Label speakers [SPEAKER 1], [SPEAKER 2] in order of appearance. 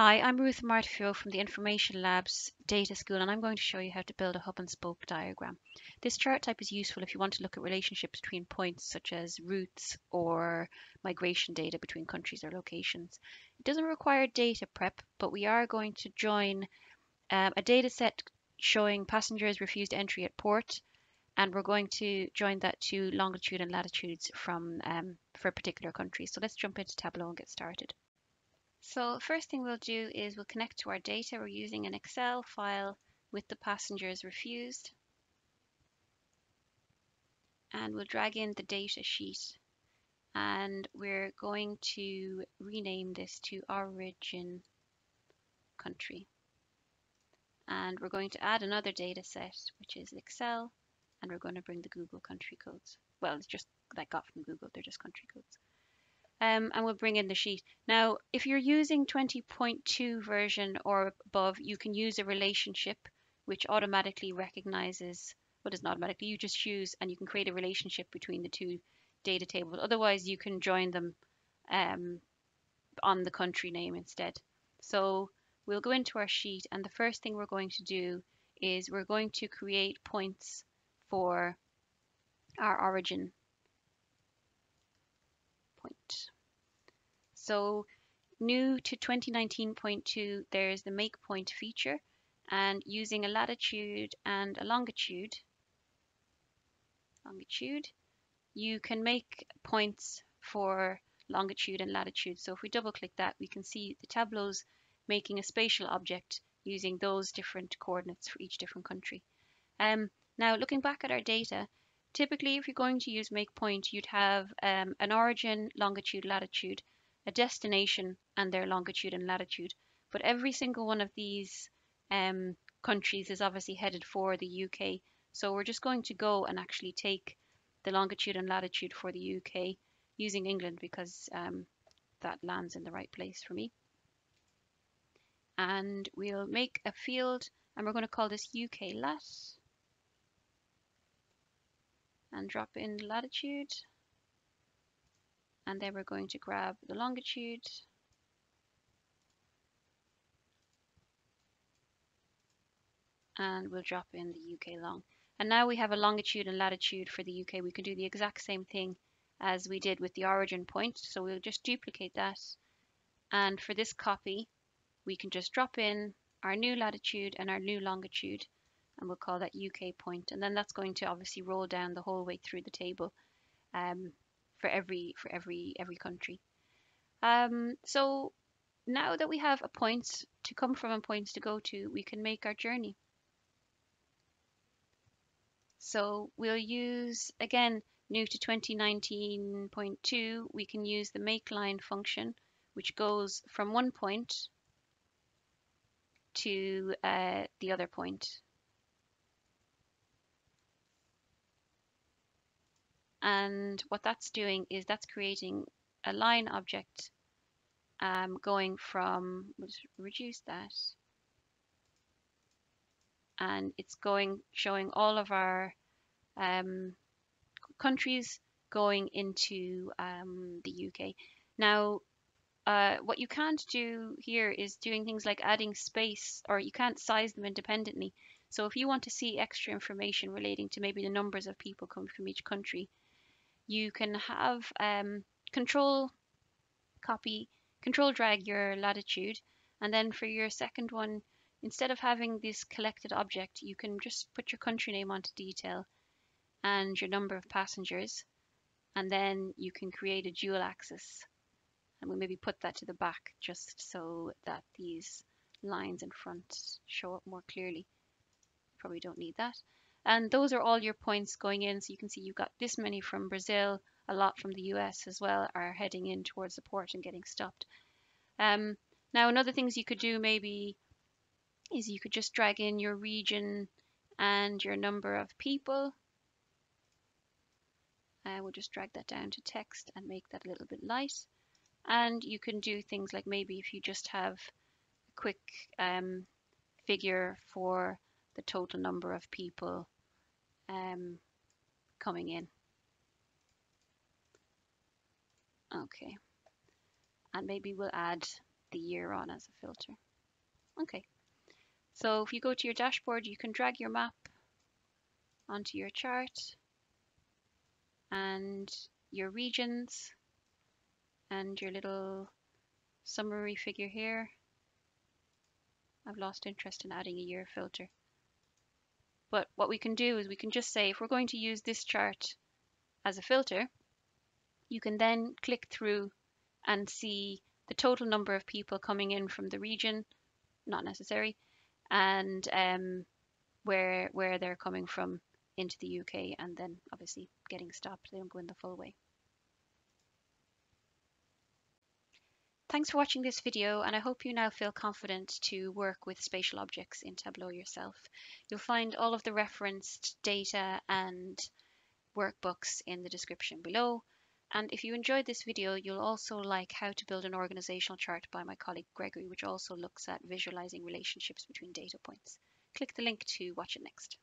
[SPEAKER 1] Hi, I'm Ruth Amarteifio from the Information Labs Data School and I'm going to show you how to build a hub and spoke diagram. This chart type is useful if you want to look at relationships between points such as routes or migration data between countries or locations. It doesn't require data prep, but we are going to join um, a data set showing passengers refused entry at port and we're going to join that to longitude and latitudes from um, for a particular country. So let's jump into Tableau and get started. So first thing we'll do is we'll connect to our data. We're using an Excel file with the passengers refused. And we'll drag in the data sheet. And we're going to rename this to origin country. And we're going to add another data set, which is Excel, and we're going to bring the Google country codes. Well, it's just that got from Google, they're just country codes um, and we'll bring in the sheet. Now, if you're using 20.2 version or above, you can use a relationship which automatically recognizes, is not automatically, you just choose and you can create a relationship between the two data tables. Otherwise, you can join them um, on the country name instead. So we'll go into our sheet and the first thing we're going to do is we're going to create points for our origin point. So new to 2019.2, there's the make point feature and using a latitude and a longitude, longitude, you can make points for longitude and latitude. So if we double click that, we can see the tableau's making a spatial object using those different coordinates for each different country. Um, now looking back at our data, Typically, if you're going to use make point, you'd have um, an origin, longitude, latitude, a destination, and their longitude and latitude. But every single one of these um, countries is obviously headed for the UK. So we're just going to go and actually take the longitude and latitude for the UK using England because um, that lands in the right place for me. And we'll make a field and we're going to call this UK lat and drop in latitude. And then we're going to grab the longitude. And we'll drop in the UK long. And now we have a longitude and latitude for the UK. We can do the exact same thing as we did with the origin point. So we'll just duplicate that. And for this copy, we can just drop in our new latitude and our new longitude and we'll call that UK point. And then that's going to obviously roll down the whole way through the table um, for every for every every country. Um, so now that we have a point to come from and points to go to, we can make our journey. So we'll use, again, new to 2019.2, we can use the make line function, which goes from one point to uh, the other point. And what that's doing is that's creating a line object um, going from, let's reduce that. And it's going, showing all of our um, countries going into um, the UK. Now, uh, what you can't do here is doing things like adding space or you can't size them independently. So if you want to see extra information relating to maybe the numbers of people coming from each country, you can have um, control copy, control drag your latitude, and then for your second one, instead of having this collected object, you can just put your country name onto detail and your number of passengers, and then you can create a dual axis. And we'll maybe put that to the back just so that these lines in front show up more clearly. Probably don't need that. And those are all your points going in. So you can see you've got this many from Brazil, a lot from the US as well are heading in towards the port and getting stopped. Um, now, another things you could do maybe is you could just drag in your region and your number of people. I will just drag that down to text and make that a little bit light. And you can do things like maybe if you just have a quick um, figure for the total number of people um, coming in. Okay. And maybe we'll add the year on as a filter. Okay, so if you go to your dashboard, you can drag your map onto your chart and your regions and your little summary figure here. I've lost interest in adding a year filter. But what we can do is we can just say if we're going to use this chart as a filter, you can then click through and see the total number of people coming in from the region, not necessary, and um, where where they're coming from into the UK and then obviously getting stopped, they don't go in the full way. Thanks for watching this video and I hope you now feel confident to work with spatial objects in Tableau yourself. You'll find all of the referenced data and workbooks in the description below. And if you enjoyed this video, you'll also like how to build an organizational chart by my colleague Gregory, which also looks at visualizing relationships between data points. Click the link to watch it next.